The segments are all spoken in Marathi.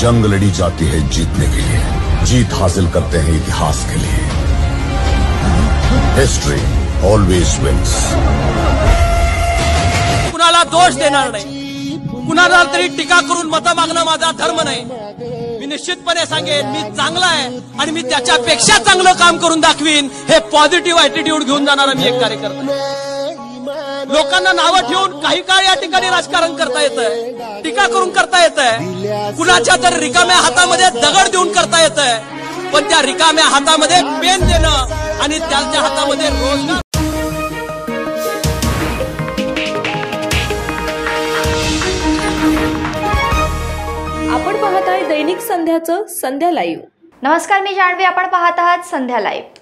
जंग लड़ी जाती है जीतने के लिए। जीत हासिल करते हैं इतिहास के लिए। हिस्ट्री ऑलवेज विन्स कुणाला दोष देणार नाही. कुणाला तरी टीका करून मतं मागणं माझा धर्म नाही. मी निश्चितपणे सांगेन मी चांगला आहे आणि मी त्याच्यापेक्षा चांगलं काम करून दाखवीन. हे पॉझिटिव्ह ॲटिट्यूड घेऊन जाणारा मी एक कार्यकर्ता. लोकांना नावं ठेवून काही काळ या ठिकाणी राजकारण करता येतंय. टीका करून करता येतंय. कुणाच्या तर रिकाम्या हातामध्ये दगड देऊन करता येतंय. पण त्या रिकाम्या हातामध्ये पेन देणं आणि त्यांच्या हातामध्ये रोजगार आपण पाहत आहे दैनिक संध्याचं संध्या लाईव्ह. नमस्कार मी जाणवी आपण पाहत आहात संध्या लाईव्ह.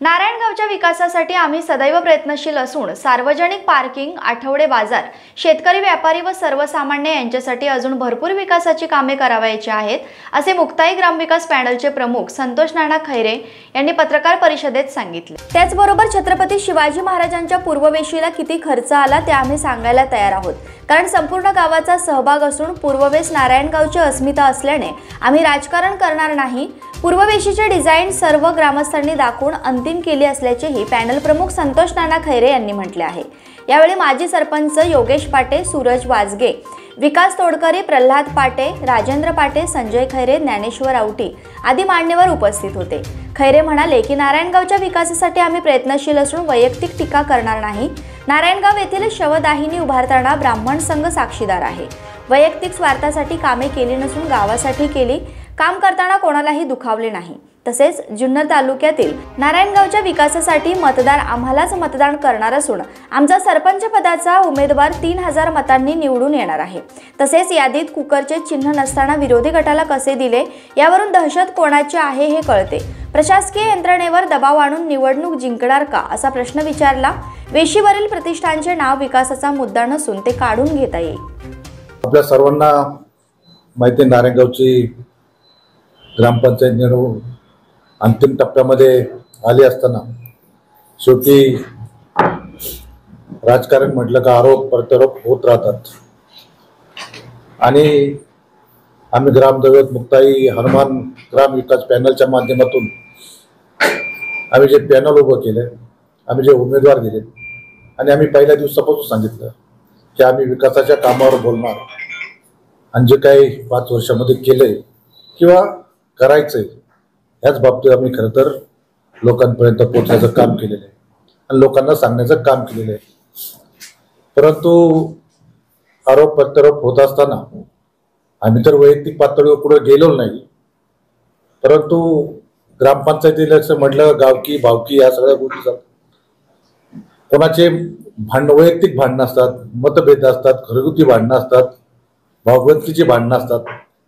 नारायणगावच्या विकासासाठी आम्ही सदैव प्रयत्नशील असून सार्वजनिक पार्किंग आठवडे बाजार शेतकरी व्यापारी व सर्वसामान्य यांच्यासाठी अजून भरपूर विकासाची कामे करावायची आहेत असे मुक्ताई ग्रामविकास पॅनलचे प्रमुख संतोष नाना खैरे यांनी पत्रकार परिषदेत सांगितले. त्याचबरोबर छत्रपती शिवाजी महाराजांच्या पूर्ववेशीला किती खर्च आला ते आम्ही सांगायला तयार आहोत. कारण संपूर्ण गावाचा सहभाग असून पूर्ववेस नारायणगावची अस्मिता असल्याने आम्ही राजकारण करणार नाही पूर्ववेशीचे डिझाईन सर्व ग्रामस्थांनी दाखवून अंतिम केली असल्याचेही पॅनल प्रमुख संतोष नाना खैरे यांनी म्हटले आहे. यावेळी माजी सरपंच योगेश पाटे सूरज वाजगे विकास तोडकरी प्रल्हाद पाटे राजेंद्र पाटे संजय खैरे ज्ञानेश्वर आवटी आदी मान्यवर उपस्थित होते. खैरे म्हणाले की नारायणगावच्या विकासासाठी आम्ही प्रयत्नशील असून वैयक्तिक टीका करणार नाही. नारायणगाव येथील शवदाहिनी उभारताना ब्राह्मण संघ साक्षीदार आहे. वैयक्तिक स्वार्थासाठी कामे केली नसून गावासाठी केली काम करताना कोणालाही दुखावले नाही. तसेच जुन्नर तालुक्यातील नारायणगावच्या विकासासाठी मतदार आम्हालाच मतदान करणार असून आमचा सरपंच पदाचा उमेदवार तीन हजार मतांनी निवडून येणार आहे. तसेच यादीत कुकरचे चिन्ह नसताना विरोधी गटाला कसे दिले यावरून दहशत कोणाची आहे हे कळते. प्रशासकीय यंत्रणेवर दबाव आणून निवडणूक जिंकणार का असा प्रश्न विचारला. वेशीवरील प्रतिष्ठानचे नाव विकासाचा मुद्दा नसून ते काढून घेता येईल. आपल्या सर्वांना माहिती नारायणगावची ग्रामपंचायत निवडणूक अंतिम टप्प्यामध्ये आली असताना शेवटी राजकारण म्हटलं का आरोप प्रत्यारोप होत राहतात. आणि आम्ही ग्रामदैवत मुक्ताई हनुमान ग्राम विकास पॅनलच्या माध्यमातून आम्ही जे पॅनल उभं केलं आम्ही जे उमेदवार दिले आणि आम्ही पहिल्या दिवसापासून सांगितलं की आम्ही विकासाच्या कामावर बोलणार. आणि जे काही पाच वर्षामध्ये केलंय किंवा करायचंय. ह्याच बाबतीत आम्ही खरं तर लोकांपर्यंत पोहोचण्याचं काम केलेलं आहे. आणि लोकांना सांगण्याचं काम केलेलं आहे. परंतु आरोप प्रत्यारोप होत असताना आम्ही तर वैयक्तिक पातळीवर पुढे गेलो नाही. परंतु ग्रामपंचायती लक्ष म्हटलं गावकी भावकी या सगळ्या गोष्टी जातात कोणाचे भांड वैयक्तिक भांडणं असतात मतभेद असतात घरगुती भांडणं असतात भावबंदकीची भांडणं असतात.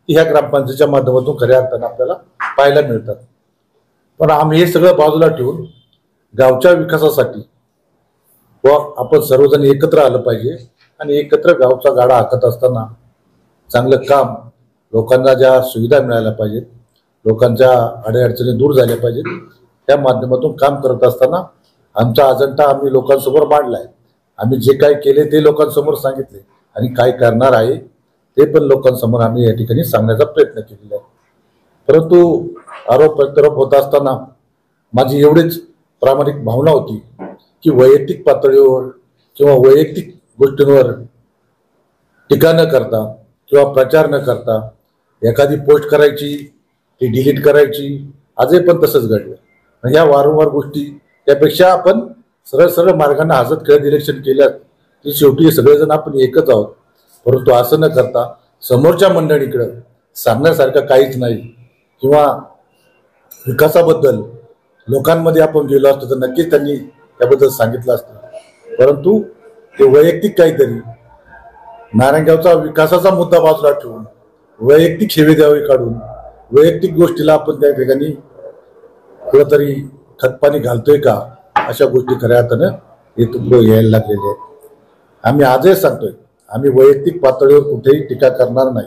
ती ह्या ग्रामपंचायतीच्या माध्यमातून खऱ्या अर्थानं आपल्याला पाहायला मिळतात. पण आम्ही हे सगळं बाजूला ठेवून गावच्या विकासासाठी व आपण सर्वजण एकत्र आलं पाहिजे आणि एकत्र गावचा गाडा हाकत असताना चांगलं काम लोकांना ज्या सुविधा मिळाल्या पाहिजेत लोकांच्या अडीअडचणी दूर झाल्या पाहिजेत त्या माध्यमातून काम करत असताना आमचा अजंठा आम्ही लोकांसमोर मांडलाय. आम्ही जे काय केले ते लोकांसमोर सांगितले आणि काय करणार आहे ते पण लोकांसमोर आम्ही या ठिकाणी सांगण्याचा प्रयत्न केलेला आहे. परंतु आरोप प्रत्यारोप होत असताना माझी एवढीच प्रामाणिक भावना होती की वैयक्तिक पातळीवर किंवा वैयक्तिक गोष्टींवर टीका न करता किंवा प्रचार न करता एखादी पोस्ट करायची ती डिलीट करायची आजही पण तसंच घडलं. ह्या या वारंवार गोष्टी त्यापेक्षा आपण सरळ सरळ मार्गाने हजत खेळत इलेक्शन केल्यात की शेवटी सगळेजण आपण एकच आहोत. परंतु असं न करता समोरच्या मंडळीकडं सांगण्यासारखं काहीच नाही. किंवा विकासाबद्दल लोकांमध्ये आपण गेलो असतो तर नक्कीच त्यांनी त्याबद्दल सांगितलं असतं. परंतु ते वैयक्तिक काहीतरी नारायणगावचा विकासाचा मुद्दा बाजूला ठेवून वैयक्तिक शेवेद्यावे काढून वैयक्तिक गोष्टीला आपण त्या ठिकाणी कुठंतरी खतपाणी घालतोय का अशा गोष्टी खऱ्या अर्थानं इथून यायला लागलेले आहेत. आम्ही आजही सांगतोय आम्ही वैयक्तिक पातळीवर कुठेही टीका करणार नाही.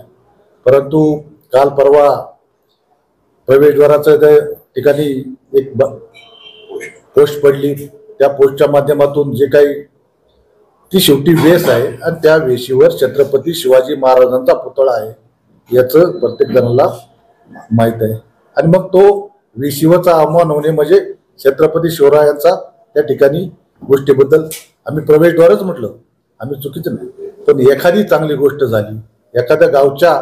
परंतु काल परवा प्रवेशद्वाराचं त्या ठिकाणी एक ब- पोस्ट पडली. त्या पोस्टच्या माध्यमातून जे काही ती शेवटी वेस आहे आणि त्या वेशीवर छत्रपती शिवाजी महाराजांचा पुतळा आहे याचं प्रत्येक जणाला माहीत आहे. आणि मग तो वेशीवरचा आव्हान होणे म्हणजे छत्रपती शिवरायांचा त्या ठिकाणी गोष्टीबद्दल आम्ही प्रवेशद्वारच म्हटलं. आम्ही चुकीचं नाही. पण एखादी चांगली गोष्ट झाली एखाद्या गावच्या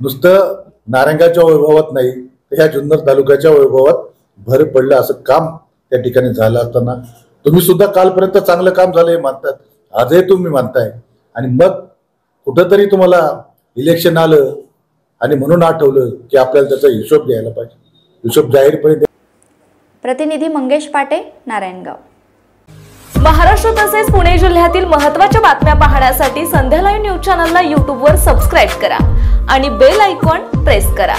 नुसतं नारंगाच्या वैभवात नाही तर ह्या जुन्नर तालुक्याच्या वैभवात भर पडलं असं काम त्या ठिकाणी झालं असताना. तुम्ही सुद्धा कालपर्यंत चांगलं काम झालं हे मानतात. आजही तुम्ही मानताय. आणि मग कुठंतरी तुम्हाला इलेक्शन आलं आणि म्हणून आठवलं की आपल्याला त्याचा हिशोब द्यायला पाहिजे. हिशोब जाहीरपणे प्रतिनिधी मंगेश पाटे नारायणगाव. महाराष्ट्र तसेच पुणे जिल्ह्यातील महत्त्वाच्या बातम्या पाहण्यासाठी संध्या लाईव्ह न्यूज चॅनलला यूट्यूबवर सबस्क्राईब करा आणि बेल आयकॉन प्रेस करा.